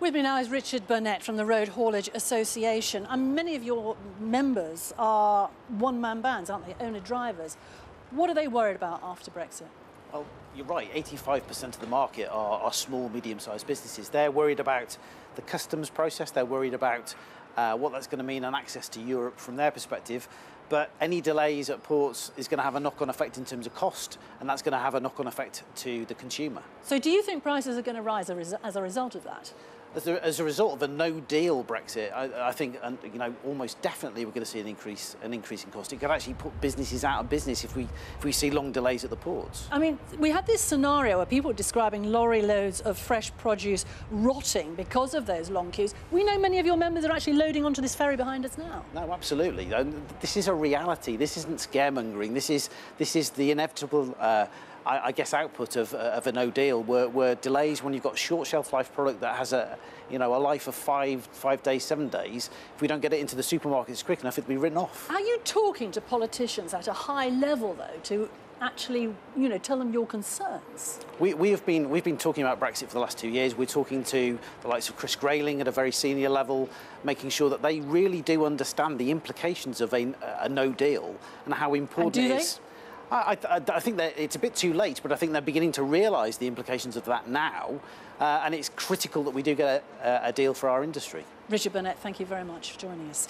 With me now is Richard Burnett from the Road Haulage Association. And many of your members are one man bands, aren't they? Owner drivers. What are they worried about after Brexit? Well, you're right. 85% of the market are, are small, medium-sized businesses. They're worried about the customs process. They're worried about uh, what that's going to mean on access to Europe from their perspective. But any delays at ports is going to have a knock-on effect in terms of cost, and that's going to have a knock-on effect to the consumer. So, do you think prices are going to rise as a result of that? As a, as a, result of a no-deal Brexit, I, I think, you know, almost definitely we're going to see an increase, an increase in cost. It could actually put businesses out of business if we, if we see long delays at the ports. I mean, we had this scenario where people were describing lorry loads of fresh produce rotting because of those long queues. We know many of your members are actually loading onto this ferry behind us now. No, absolutely. This is a reality. This isn't scaremongering. This is, this is the inevitable. Uh, I, I guess, output of, uh, of a no deal were, were delays when you've got short shelf life product that has a, you know, a life of five, five days, seven days. If we don't get it into the supermarkets quick enough, it'll be written off. Are you talking to politicians at a high level, though, to actually, you know, tell them your concerns? We, we have been, we've been talking about Brexit for the last two years. We're talking to the likes of Chris Grayling at a very senior level, making sure that they really do understand the implications of a, a no deal and how important and it is. They? I, I, I, think that it's a bit too late, but I think they're beginning to realise the implications of that now, uh, and it's critical that we do get a, a deal for our industry. Richard Burnett, thank you very much for joining us.